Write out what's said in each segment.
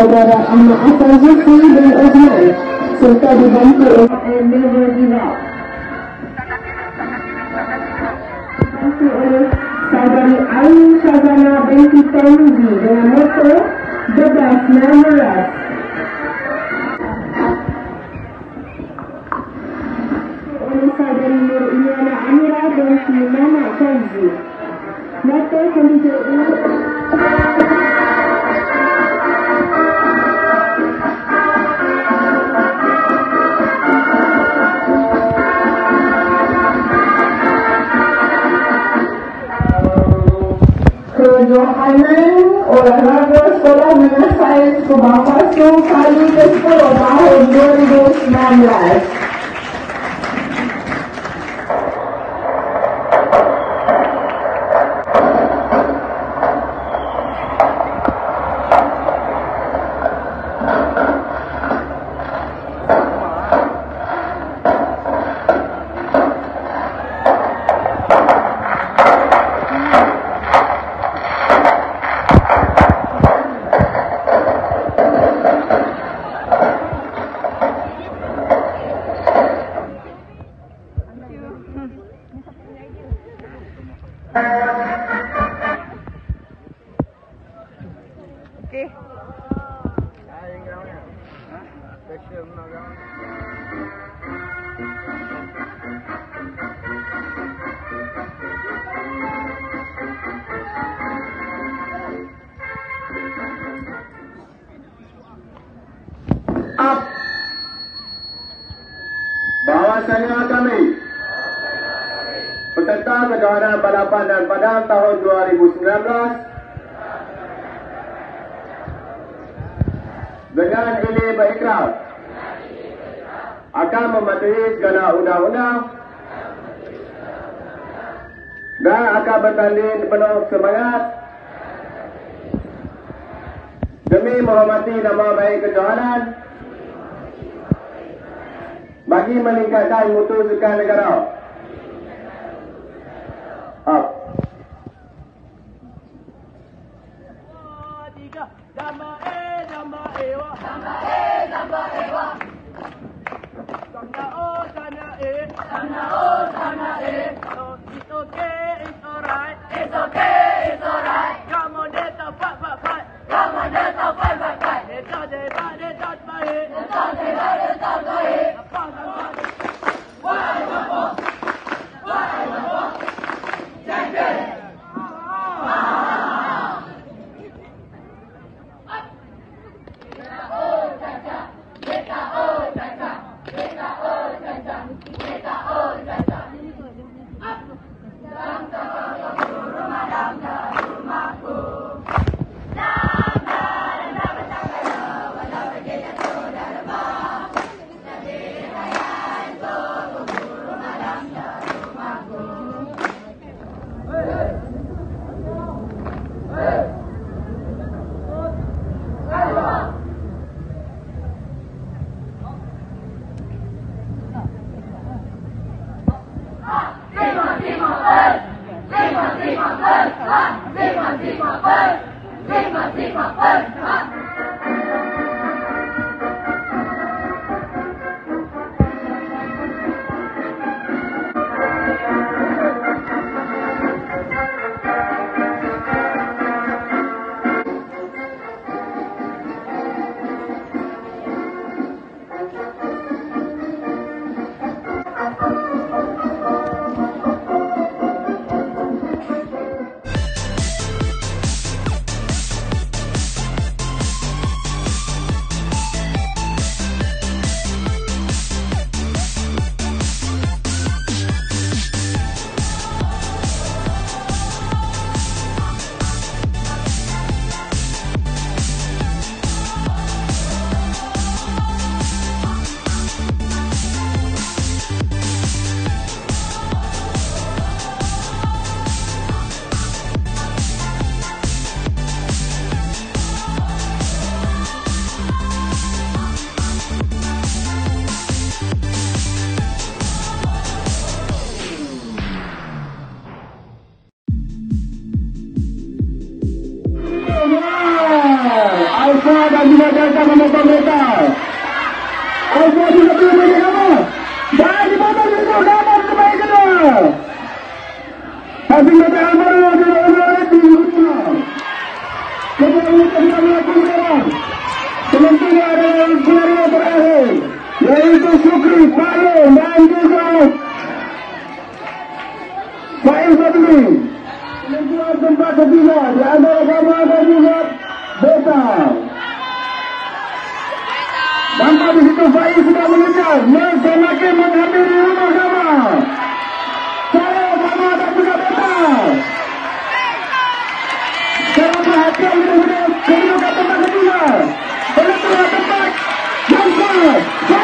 saudara Ahmad Asal Zulfi bin Osman serta dibantu oleh Never Give Up. Saudari Ain Shazana binti Tauzi dengan moto The Best oleh saudari Nur Iliana Amira binti Mama Tauzi. Moto Kondisi Kainan Orahaga Sola Manasai Subapasung Kali Kesper Obaho Nurigos Man Life. Ke-10 tahun 2019. Up. Bahawasanya kami kejuaraan balapan dan padang tahun 2019 dengan ini berikrar akan mematuhi segala undang-undang dan akan bertanding penuh semangat demi menghormati nama baik kejohanan bagi meningkatkan mutu sukan negara. Sana o sana e, sana o sana e, no itoke Sigma Phi, Sigma Sigma Phi, Sigma Sigma Phi, gagalkan memotong mereka. Alfa juga perlu bagi nama. Dan dipotong itu nama terbaik kedua. Hasil Mata Alvaro juga berada di rumah. Kemudian kita bisa melakukan Sementara adalah juara terakhir yaitu Sukri Palu dan juga Faiz Fadli. Kemudian tempat ketiga di antara kamu ada juga Beta. Nampak di situ sudah mengejar. Yang semakin menghampiri rumah sama. Saya sama dan juga Beta. Sekarang perhatian kemudian kedudukan tempat ketiga. Penentuan tempat yang sah.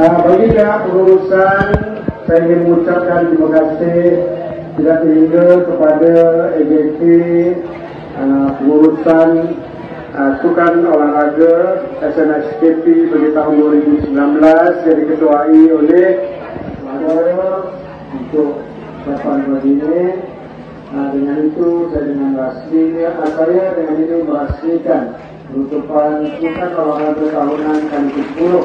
Uh, bagi pihak pengurusan, saya ingin mengucapkan terima kasih tidak terhingga kepada AJK uh, pengurusan uh, Sukan Olahraga SNSKP bagi tahun 2019 yang diketuai oleh Saudara untuk dapat bagi ini. Uh, dengan itu saya dengan rasmi, saya dengan ini merasmikan penutupan Sukan Olahraga tahunan kali ke-10